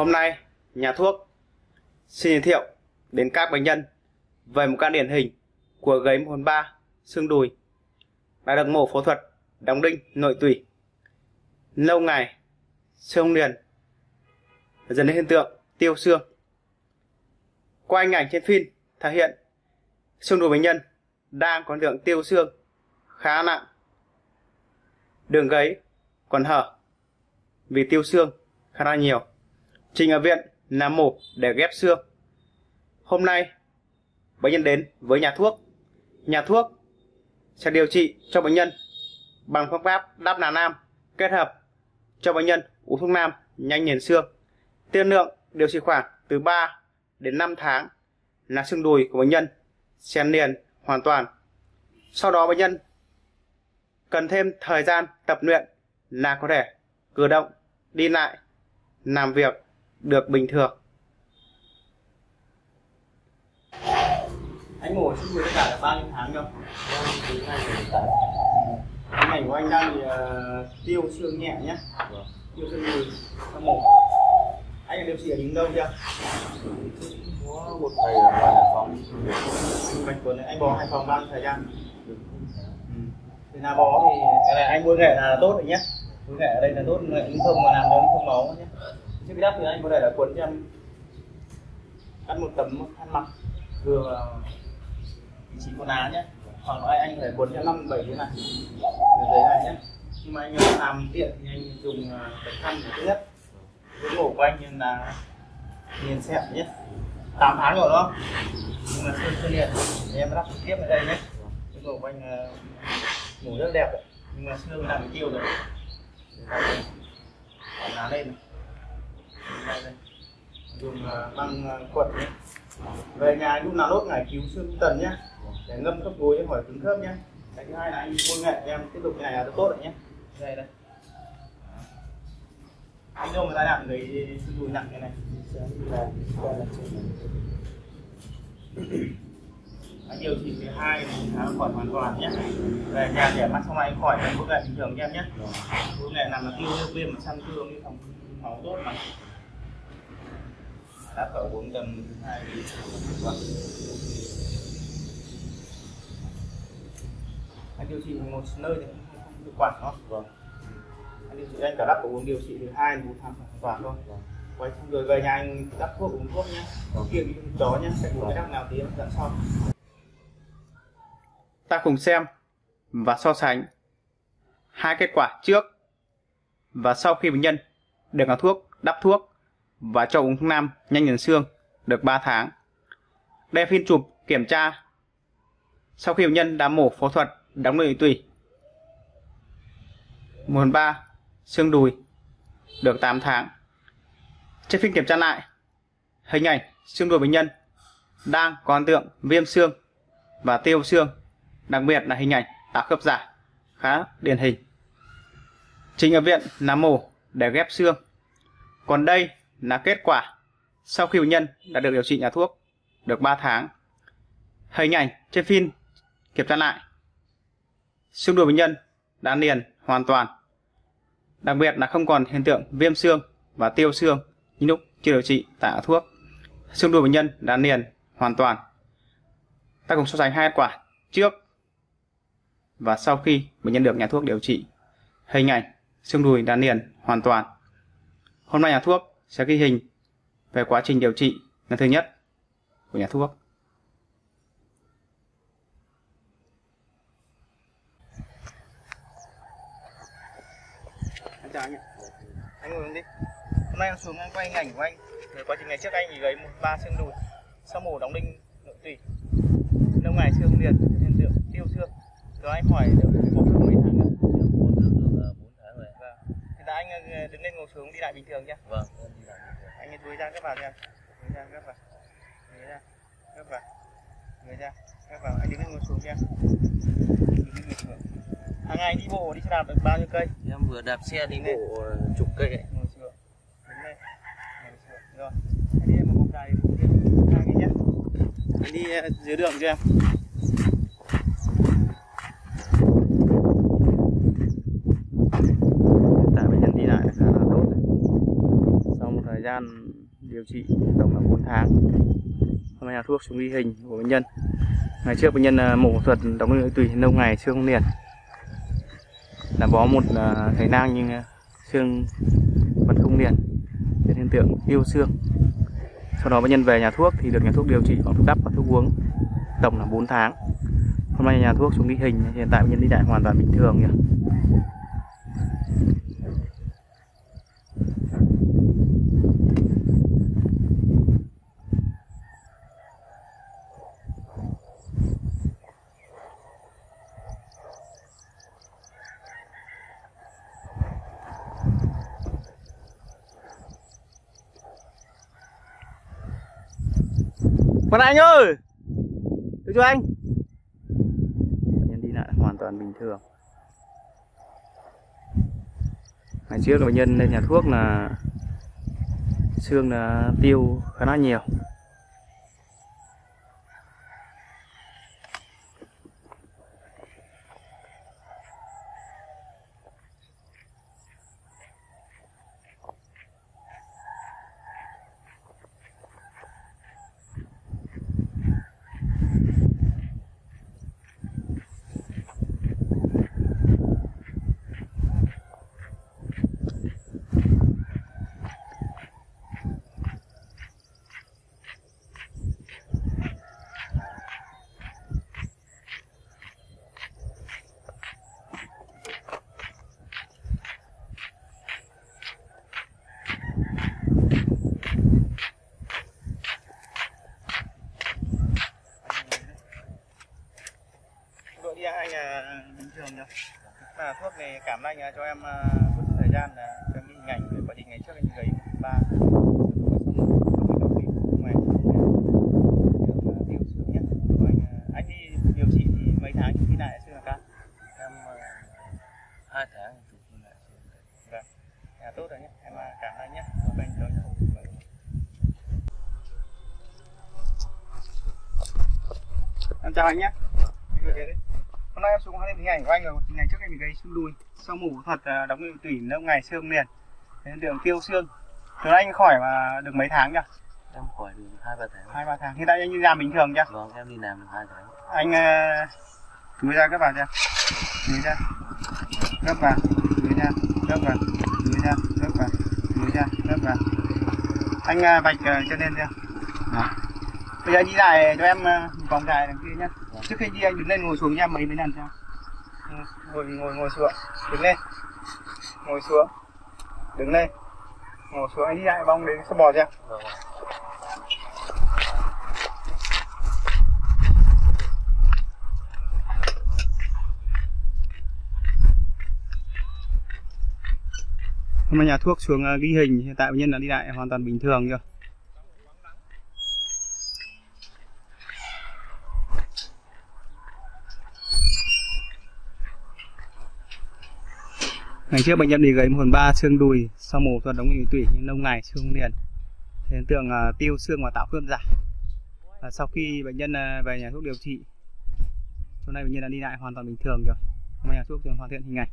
Hôm nay, nhà thuốc xin giới thiệu đến các bệnh nhân về một ca điển hình của gáy 1 xương đùi đã được mổ phẫu thuật đóng đinh nội tủy lâu ngày xương liền dẫn đến hiện tượng tiêu xương. Qua hình ảnh trên phim thể hiện xương đùi bệnh nhân đang có lượng tiêu xương khá nặng. Đường gáy còn hở vì tiêu xương khá là nhiều. Trình ở viện làm mổ để ghép xương. Hôm nay bệnh nhân đến với nhà thuốc. Nhà thuốc sẽ điều trị cho bệnh nhân bằng phương pháp đắp nà nam kết hợp cho bệnh nhân uống thuốc nam nhanh nhền xương. Tiên lượng điều trị khoảng từ 3 đến 5 tháng là xương đùi của bệnh nhân sẽ liền hoàn toàn. Sau đó bệnh nhân cần thêm thời gian tập luyện là có thể cử động, đi lại, làm việc được bình thường. Anh mổ xương đùi tất cả là bao nhiêu tháng không? Hình ảnh của anh đang thì uh, tiêu xương nhẹ nhé. Tiêu xương đùi, mổ anh điều trị ở những đâu chưa có một thầy ở ngoài hải phòng bạch tuấn anh bó hải phòng bao nhiêu thời gian ừ. thì là bó thì cái này anh bôi nghệ là tốt rồi nhé bôi nghệ ở đây là tốt nghệ lưu thông mà làm cho không máu nhé trước khi đắp thì anh có thể là cuốn cho em. Cắt một tấm khăn mặt vừa vị trí quần áo nhé. Hoặc là anh có thể cuốn cho năm, bảy thế này. Từ dưới này nhé. Nhưng mà anh làm tiện thì anh dùng à, tấm khăn thứ nhất. Cái cổ của anh là nhìn xẹp nhé. 8 tháng rồi đó. Nhưng mà sơn sơn liền. Em lắp trực tiếp ở đây nhé. Cái cổ của anh à, ngủ rất đẹp đấy. nhưng mà xương làm tiêu rồi. Còn lá lên. này dùng băng quật nhé về nhà lúc nào đốt ngày cứu xương tần nhé để ngâm khớp gối hỏi cứng khớp nhé cái thứ hai là anh vui nghệ em tiếp tục cái này là tốt rồi nhé đây đây. Anh đâu mà tai nạn người sưng đùi nặng như này? Anh điều trị thứ hai là khỏi hoàn toàn nhé về nhà để mắt xong này anh khỏi anh bố nghệ bình thường em nhé bố nghệ làm là tiêu viêm mà săn thương như phòng máu tốt mà cậu uống tầm thứ hai vâng. anh điều trị một nơi thì không, được quản nó. Vâng. Anh điều trị anh cả đắp uống điều trị thứ hai một tháng hoàn toàn thôi. Vâng. quay xong rồi về nhà anh đắp thuốc uống thuốc nhé vâng. kia cái chó nhé sẽ uống cái đắp nào tí dẫn sau ta cùng xem và so sánh hai kết quả trước và sau khi bệnh nhân được ngào thuốc đắp thuốc và cho uống thuốc nam nhanh nhấn xương được 3 tháng. Đây phim chụp kiểm tra sau khi bệnh nhân đã mổ phẫu thuật đóng nội tủy. 1 3 xương đùi được 8 tháng. Trên phim kiểm tra lại, hình ảnh xương đùi bệnh nhân đang có ấn tượng viêm xương và tiêu xương, đặc biệt là hình ảnh tạo khớp giả khá điển hình. Trình ở viện là mổ để ghép xương. Còn đây là kết quả sau khi bệnh nhân đã được điều trị nhà thuốc được 3 tháng. Hình ảnh trên phim kiểm tra lại. Xương đùi bệnh nhân đã liền hoàn toàn đặc biệt là không còn hiện tượng viêm xương và tiêu xương như lúc chưa điều trị tại thuốc. Xương đùi bệnh nhân đã liền hoàn toàn. Ta cùng so sánh hai kết quả trước và sau khi bệnh nhân được nhà thuốc điều trị. Hình ảnh xương đùi đã liền hoàn toàn. Hôm nay nhà thuốc sẽ ghi hình về quá trình điều trị lần thứ nhất của nhà thuốc. Anh chào anh ạ. Anh ngồi đi. Hôm nay em xuống anh quay hình ảnh của anh. Về quá trình ngày trước anh bị gấy một, ba xương đùi. Sau mổ đóng đinh, nội tủy. Lâu ngày xương liệt hiện tượng tiêu xương. Rồi anh hỏi được có thương mấy tháng nữa bốn tháng rồi bốn tháng rồi vâng hiện tại anh ờ, xuống đi lại bình thường nhá. Vâng. Anh đuôi ra gấp vào nha đuôi ra gấp vào đuôi ra gấp vào người ra gấp vào anh đứng ngồi xuống nha hàng ngày đi bộ đi xe đạp được bao nhiêu cây? Em vừa đạp xe đi bộ chục cây ấy. ngồi xuống. Đứng lên. Ngồi xuống. Rồi. Anh đi một vòng dài. Anh đi ờ, dưới đường cho em tải bệnh nhân đi lại khá là tốt sau một thời gian điều trị tổng là 4 tháng. Hôm nay là thuốc chống ghi hình của bệnh nhân. Ngày trước bệnh nhân à, mổ thuật đóng nội tùy lâu ngày, xương không liền. Là bó một à, thầy nang nhưng à, xương vẫn không liền. Nên hiện tượng yêu xương. Sau đó bệnh nhân về nhà thuốc thì được nhà thuốc điều trị bằng thuốc đắp và thuốc uống. Tổng là 4 tháng. Hôm nay nhà thuốc xuống ghi hình, hiện tại bệnh nhân đi lại hoàn toàn bình thường nhỉ? Còn anh ơi! Được chưa anh? Bệnh nhân đi lại hoàn toàn bình thường. Ngày trước là bệnh nhân lên nhà thuốc là Xương là tiêu khá là nhiều. Đi anh là bình thường nhá. À, thuốc này cảm anh cho em chút thời gian là cho em hình ảnh về quá trình ngày trước anh gầy ba. Anh đi điều trị thì mấy tháng trước khi lại xương là ca? Em ờ, hai tháng chụp lại vâng à, tốt rồi nhé. Em à, cảm ơn nhé. Em chào anh nhé hôm nay em xuống lên hình ảnh của anh rồi thì ngày trước anh bị gãy xương đùi. Sau mổ phẫu thuật à, đóng nội tủy lâu ngày xương liền. Hiện tượng tiêu xương. Từ anh khỏi mà được mấy tháng nhỉ? Em khỏi được hai ba tháng. Hai ba tháng. Hiện tại anh đi làm bình thường chưa? Vâng em đi làm được hai tháng. Anh uh, túi ra các bạn chưa? Túi ra. Gấp vào. Túi ra. Gấp vào. Túi ra. Gấp vào. Túi ra. Gấp vào. Anh uh, vạch uh, cho lên chưa? Đó. bây giờ đi lại cho em uh, vòng dài đằng kia nhá trước khi đi anh đứng lên ngồi xuống nha, mấy mấy lần cho. Ừ, ngồi ngồi ngồi xuống đứng lên. Ngồi xuống. Đứng lên. Ngồi xuống, anh đi lại bong đến sắp bò chưa. Hôm nay nhà thuốc xuống ờ, ghi hình, hiện tại bệnh nhân đã đi lại hoàn toàn bình thường, chưa? Ngày trước bệnh nhân bị gãy một phần ba xương đùi sau mổ thuật đóng hình tủy nhưng lâu ngày xương không liền. Hiện tượng uh, tiêu xương và tạo khớp giả. Và sau khi bệnh nhân uh, về nhà thuốc điều trị, hôm nay bệnh nhân đã đi lại hoàn toàn bình thường rồi. Hôm nay nhà thuốc sẽ hoàn thiện hình ảnh.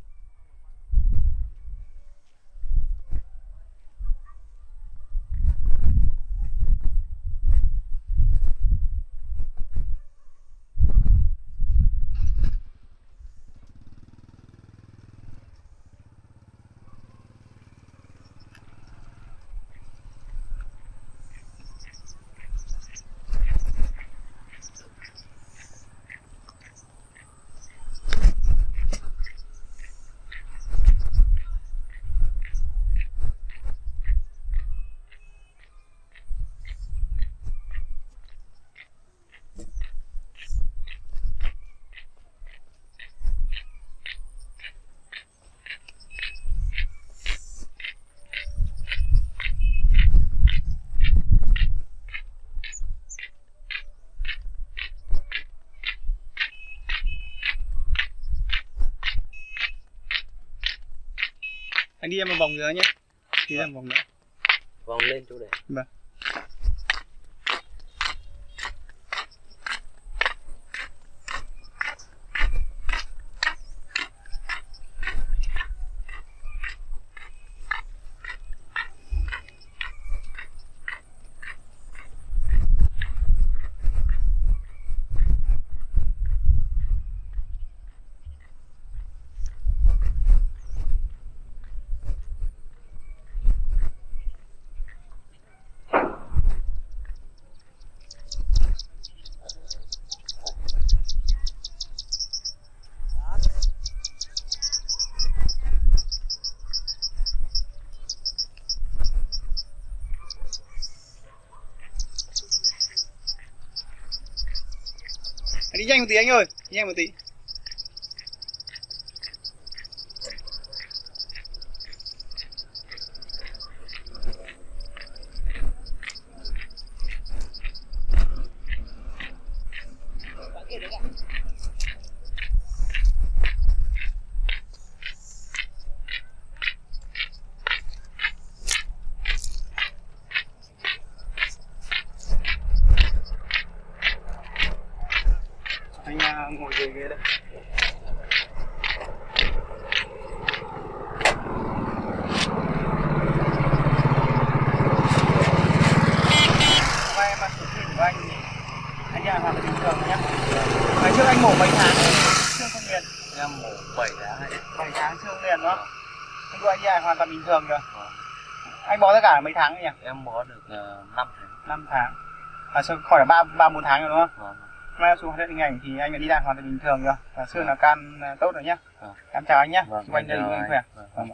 Anh đi em một vòng nữa nhé. Đi em một vòng nữa. vòng lên chỗ để Vâng. Anh đi nhanh một tí anh ơi, nhanh một tí. Anh à, ngồi dưới ghế đây. Hôm nay em ăn thử của anh anh nhà hoàn bình thường nhé. Ngày trước anh mổ mấy tháng xương không liền, em mổ bảy tháng ấy 7 tháng xương liền đó. Anh của anh hoàn toàn bình thường rồi. Vâng. Anh bó tất cả mấy tháng nhỉ? em mổ được uh, 5 tháng 5 tháng. À, sao khỏi là 3 3 4 tháng rồi đúng không? vâng Mai xuống hết hình ảnh thì anh đã đi lại hoàn toàn bình thường rồi. Và xương là can à, tốt rồi nhé. Vâng. Em chào anh nhé. Vâng, Chúc anh anh anh. khỏe. Vâng. Vâng.